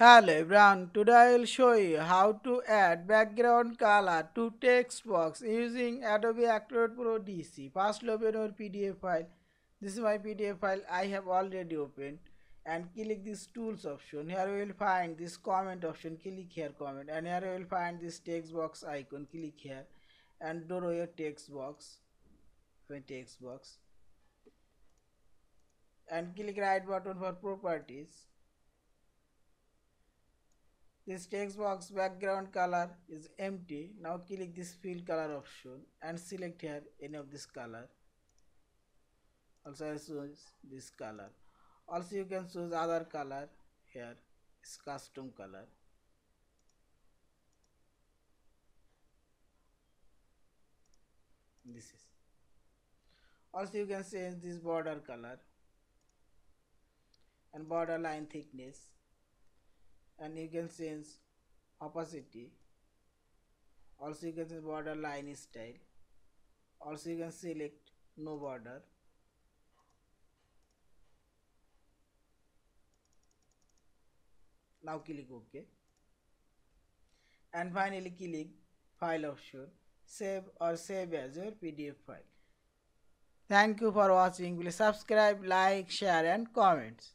Hello everyone, today I will show you how to add background color to text box using Adobe Acrobat Pro DC. First open your PDF file. This is my PDF file I have already opened. And click this tools option. Here you will find this comment option, click here comment. And here you will find this text box icon, click here. And draw your text box, text box. And click right button for properties this text box background color is empty. Now click this fill color option and select here any of this color. Also I choose this color. Also you can choose other color here. Is custom color. This is. Also you can change this border color and border line thickness and you can change opacity. Also you can change border line style. Also you can select no border. Now click ok. And finally click file option save or save as your pdf file. Thank you for watching. Please subscribe like share and comments